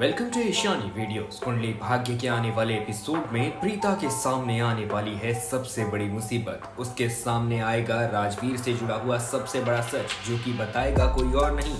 Welcome to Ishani videos Kundali Bhagya के आने वाले एपिसोड में प्रीता के सामने आने वाली है सबसे बड़ी मुसीबत। उसके सामने आएगा राजवीर से जुड़ा हुआ सबसे बड़ा सच, जो कि बताएगा कोई और नहीं,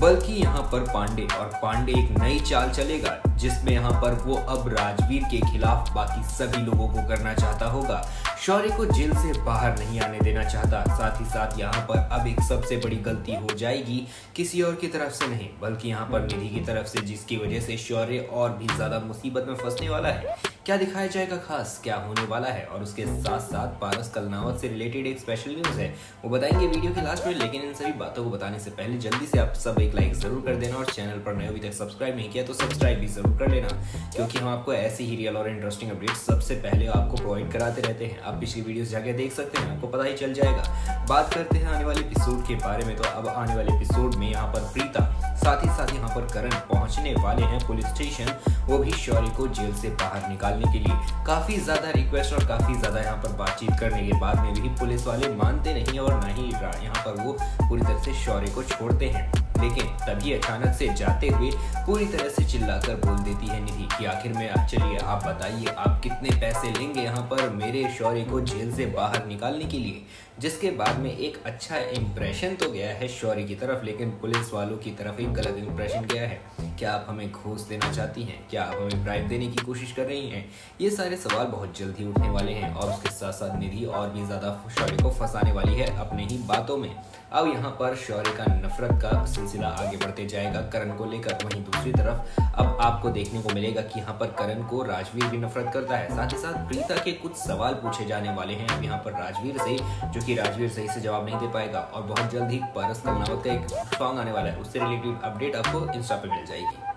बल्कि यहाँ पर पांडे। और पांडे एक नई चाल चलेगा, जिसमें यहाँ पर वो अब राजवीर के खिलाफ बाकी सभी लोगों को करना चाहता होगा। शौर्य को जेल से बाहर नहीं आने देना चाहता। साथ ही साथ यहाँ पर अब एक सबसे बड़ी गलती हो जाएगी, किसी और की तरफ़ से नहीं, बल्कि यहाँ पर निधि की तरफ़ से, जिसकी वजह से शौर्य और भी ज़्यादा मुसीबत में फंसने वाला है। क्या दिखाया जाएगा खास? क्या होने वाला है? और उसके साथ साथ पारस कलनावत से रिलेटेड एक स्पेशल न्यूज़ है। वो बताएँगे वीडियो के लास्ट में, लेकिन इन सभी बातों को बताने से पहले जल्दी से आप सब एक लाइक ज़रूर कर देना और चैनल पर नए अभी तक सब्सक्राइब नहीं किया तो सब्सक्राइब भी ज़रूर कर लेना। क्योंकि हम आपको ऐसी ही रियल और इंटरेस्टिंग अपडेट सबसे पहले आपको प्रोवाइड कराते रहते हैं। आप पिछली वीडियो जाके देख सकते हैं, आपको पता ही चल जाएगा। बात करते हैं आने वाले एपिसोड के बारे में तो अब आने वाले एपिसोड में यहाँ पर प्रीता, साथ ही साथ यहाँ पर करण पहुँचने वाले हैं पुलिस स्टेशन वो भी शौर्य को जेल से बाहर निकालने के लिए। काफ़ी ज़्यादा रिक्वेस्ट और काफ़ी ज़्यादा यहाँ पर बातचीत करने के बाद में भी पुलिस वाले मानते नहीं और ना ही यहाँ पर वो पूरी तरह से शौर्य को छोड़ते हैं। लेकिन तभी अचानक से जाते हुए पूरी तरह से चिल्लाकर बोल देती है निधि कि आखिर में चलिए, आप बताइए, आप कितने पैसे लेंगे यहाँ पर मेरे शौर्य को जेल से बाहर निकालने के लिए? जिसके बाद में एक अच्छा इम्प्रेशन तो गया है शौर्य की तरफ़, लेकिन पुलिस वालों की तरफ़ एक गलत इम्प्रेशन गया है। क्या आप हमें घोस देना चाहती हैं? क्या आप हमें ब्राइब देने की कोशिश कर रही हैं? ये सारे सवाल बहुत जल्द ही उठने वाले हैं और उसके साथ साथ निधि और भी ज़्यादा शौर्य को फंसाने वाली है अपने ही बातों में। अब यहाँ पर शौर्य का नफरत का सिलसिला आगे बढ़ते जाएगा। करण को लेकर वहीं दूसरी तरफ़ अब आपको देखने को मिलेगा कि यहाँ पर करण को राजवीर भी नफरत करता है। साथ ही साथ प्रीता के कुछ सवाल पूछे जाने वाले हैं। अब यहाँ पर राजवीर से, जो कि राजवीर सही से जवाब नहीं दे पाएगा, और बहुत जल्द ही पारस कलनावत का एक सॉन्ग आने वाला है। उससे रिलेटेड अपडेट आपको इंस्टा पर मिल जाएगी।